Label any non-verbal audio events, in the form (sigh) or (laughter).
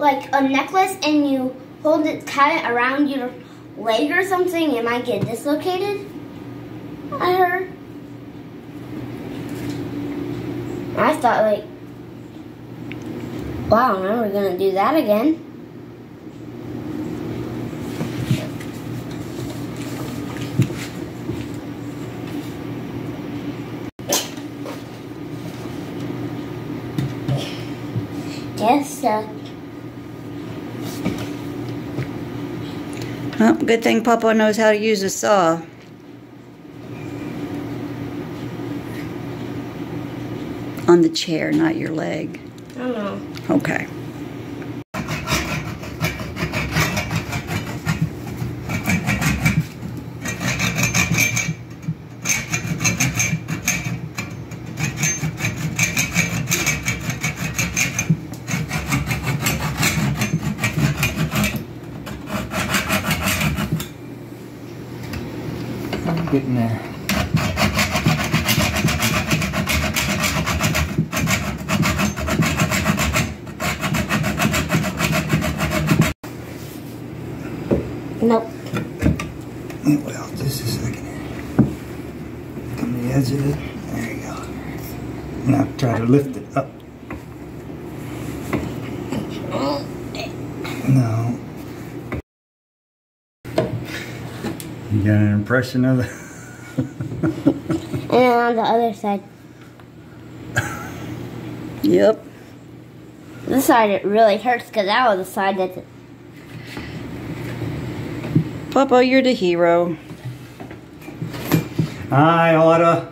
like a necklace and you hold it tight around your leg or something, it might get dislocated. I heard. I thought like, wow, now we're gonna do that again. Yes, uh, Well, good thing Papaw knows how to use a saw. On the chair, not your leg. I don't know. Okay. I'm getting there. Nope. Well, just a second here. Come to the edge of it. There you go. Now try to lift it up. You got an impression of it? (laughs) And on the other side. (laughs) Yep. This side it really hurts because that was the side that Papaw, you're the hero. I oughta.